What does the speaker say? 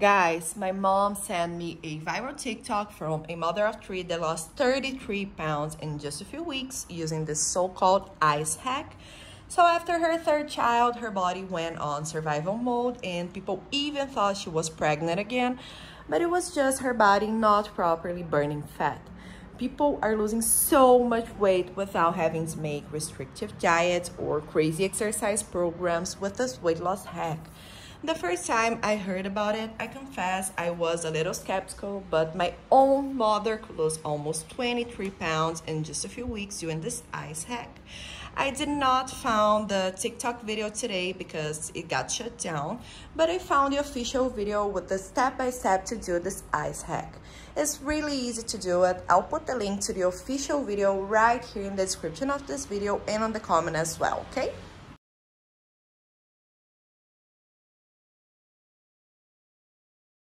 Guys, my mom sent me a viral TikTok from a mother of three that lost 33 pounds in just a few weeks using this so-called ice hack. So after her third child, her body went on survival mode and people even thought she was pregnant again, but it was just her body not properly burning fat. People are losing so much weight without having to make restrictive diets or crazy exercise programs with this weight loss hack. The first time I heard about it, I confess I was a little skeptical, but my own mother lose almost 23 pounds in just a few weeks doing this ice hack. I did not found the TikTok video today because it got shut down, but I found the official video with the step-by-step -step to do this ice hack. It's really easy to do it. I'll put the link to the official video right here in the description of this video and on the comment as well, okay?